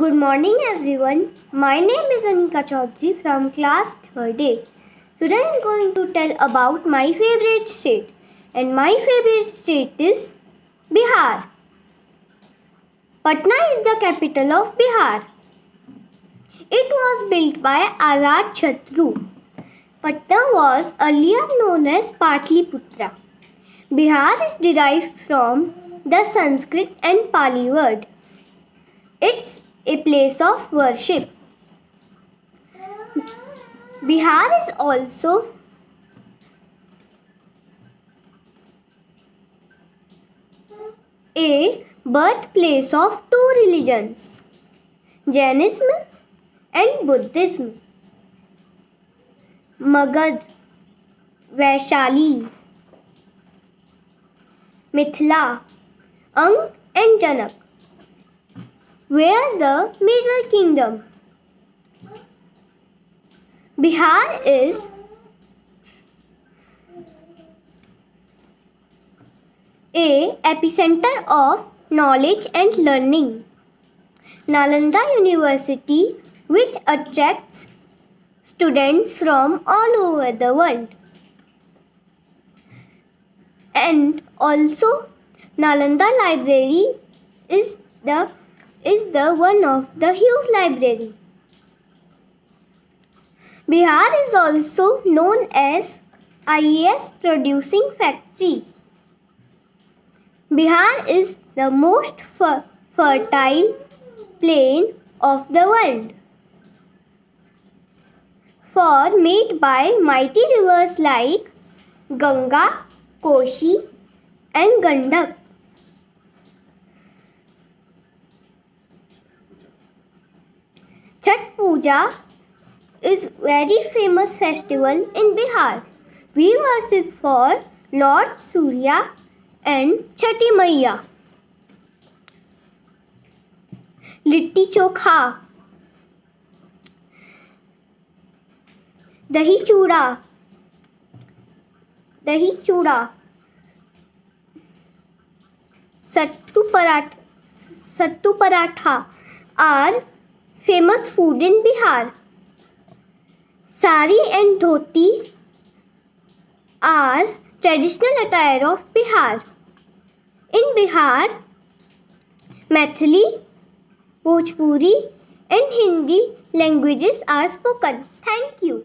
Good morning everyone. My name is Anika Chaudhary from class 3rd A. Today I am going to tell about my favorite state. And my favorite state is Bihar. Patna is the capital of Bihar. It was built by Ajatshatru. Patna was earlier known as Patliputra. Bihar is derived from the Sanskrit and Pali word. It's a place of worship. Bihar is also a birthplace of two religions Jainism and Buddhism. Magad, Vaishali, Mithila, Ang and Janak were the major kingdom. Bihar is a epicenter of knowledge and learning. Nalanda University which attracts students from all over the world. And also Nalanda Library is the is the one of the huge library. Bihar is also known as IAS producing factory. Bihar is the most fer fertile plain of the world. For made by mighty rivers like Ganga, Koshi and Gandak. Chhat Puja is very famous festival in Bihar. We worship for Lord Surya and Chhati Maiya. Litti chokha दही चूड़ा दही चूड़ा सत्तू पराठा सत्तू पराठा और famous food in Bihar sari and dhoti are traditional attire of Bihar in Bihar Maithili Bhojpuri and Hindi languages are spoken thank you